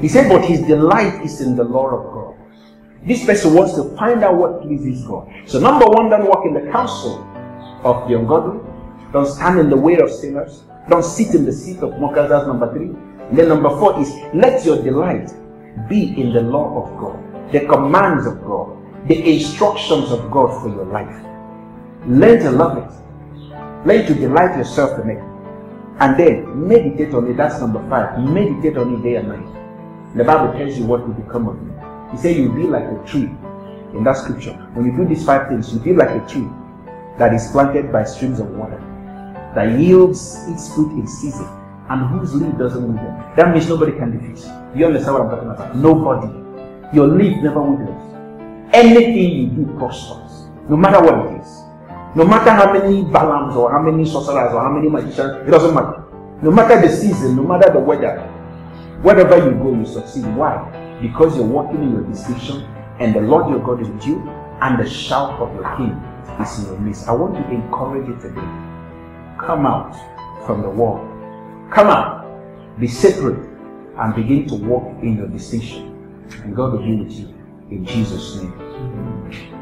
He said, but his delight is in the law of God. This person wants to find out what pleases God. So, number one, don't walk in the counsel of the ungodly. Don't stand in the way of sinners. Don't sit in the seat of mockers. That's number three. And then number four is let your delight be in the law of God, the commands of God, the instructions of God for your life. Learn to love it. Learn to delight yourself in it. And then meditate on it. That's number five. Meditate on it day and night. The Bible tells you what will become of you. He said you'll be like a tree in that scripture. When you do these five things, you'll be like a tree that is planted by streams of water, that yields its fruit in season, and whose leaf doesn't wither. That means nobody can defeat you. You understand what I'm talking about? Nobody. Your leaf never withers. Anything you do prospers, no matter what it is. No matter how many Balaams or how many sorcerers or how many magicians, it doesn't matter. No matter the season, no matter the weather, wherever you go, you succeed. Why? Because you're walking in your distinction, and the Lord your God is with you, and the shout of your King is in your midst. I want to encourage you today. Come out from the world. Come out. Be separate and begin to walk in your distinction. And God will be with you. In Jesus' name.